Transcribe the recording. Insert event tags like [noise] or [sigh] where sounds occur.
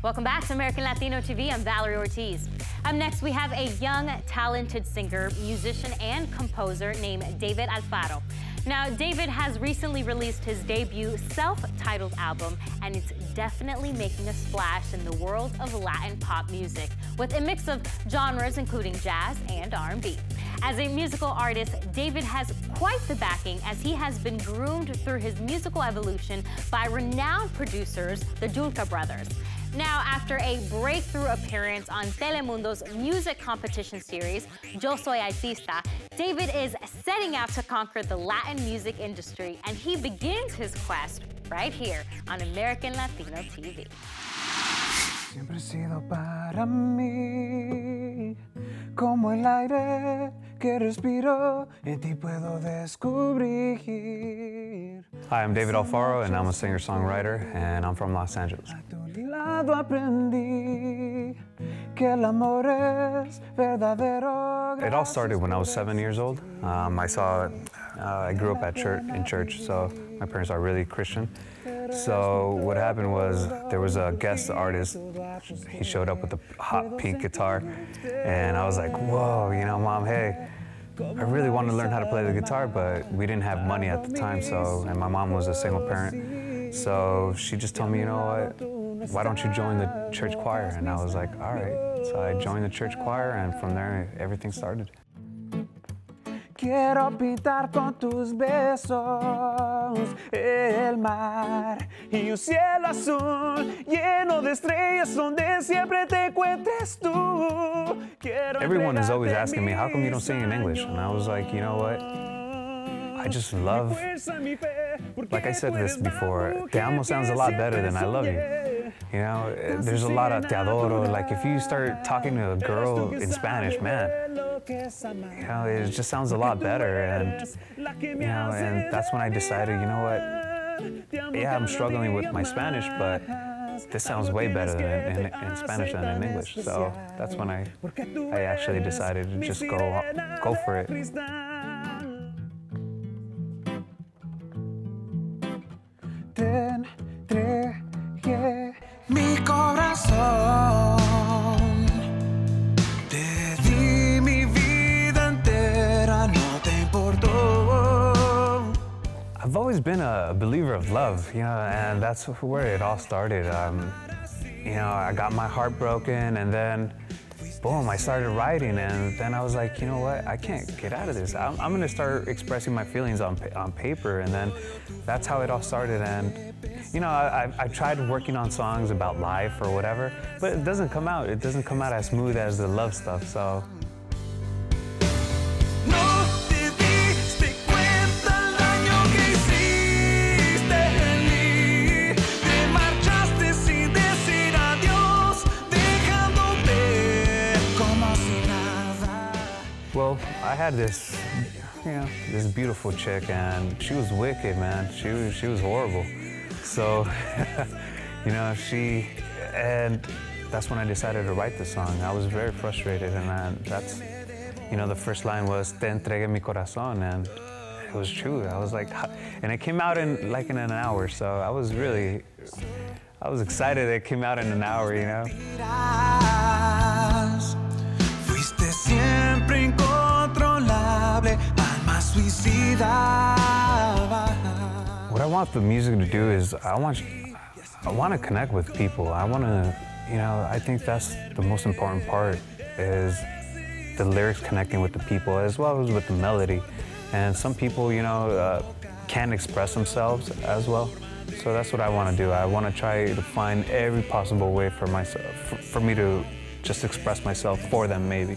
Welcome back to American Latino TV. I'm Valerie Ortiz. Up next, we have a young, talented singer, musician, and composer named David Alfaro. Now, David has recently released his debut self-titled album, and it's definitely making a splash in the world of Latin pop music, with a mix of genres including jazz and R&B. As a musical artist, David has quite the backing as he has been groomed through his musical evolution by renowned producers, the Julca brothers. Now, after a breakthrough appearance on Telemundo's music competition series, Yo Soy Artista, David is setting out to conquer the Latin music industry, and he begins his quest right here on American Latino TV. Siempre sido para mí como el aire que respiro, en ti puedo descubrir. Hi, I'm David Alfaro, and I'm a singer-songwriter, and I'm from Los Angeles. A tu lado aprendí que el amor es verdadero. It all started when I was seven years old. Um, I saw, uh, I grew up at church in church, so my parents are really Christian. So what happened was there was a guest artist. He showed up with a hot pink guitar, and I was like, "Whoa, you know, mom, hey." I really wanted to learn how to play the guitar, but we didn't have money at the time, so, and my mom was a single parent. So she just told me, you know what, why don't you join the church choir? And I was like, all right. So I joined the church choir, and from there, everything started. Quiero pintar con tus besos el mar y un cielo azul lleno de estrellas donde siempre te encuentres tú. Quiero Everyone is always asking me, how come you don't sing in English? And I was like, you know what? I just love, like I said this before, te amo sounds a lot better than I love you. You know, there's a lot of te adoro. Like if you start talking to a girl in Spanish, man, you know, it just sounds a lot better. And, you know, and that's when I decided, you know what? Yeah, I'm struggling with my Spanish, but this sounds way better than in, in Spanish than in English. So that's when I, I actually decided to just go, go for it. Mi corazón. Always been a believer of love, you know, and that's where it all started. Um, you know, I got my heart broken, and then, boom, I started writing, and then I was like, you know what, I can't get out of this. I'm, I'm gonna start expressing my feelings on, on paper, and then that's how it all started. And, you know, I, I, I tried working on songs about life or whatever, but it doesn't come out. It doesn't come out as smooth as the love stuff, so. Well, I had this, you know, this beautiful chick, and she was wicked, man. She was, she was horrible. So, [laughs] you know, she, and that's when I decided to write the song. I was very frustrated, and I, that's, you know, the first line was "Te entregué mi corazón," and it was true. I was like, and it came out in like in an hour. So I was really, I was excited. It came out in an hour, you know. Alma suicida. What I want the music to do is I want I want to connect with people. I want to, you know, I think that's the most important part is the lyrics connecting with the people as well as with the melody. And some people, you know, uh, can't express themselves as well. So that's what I want to do. I want to try to find every possible way for myself, for, for me to just express myself for them, maybe.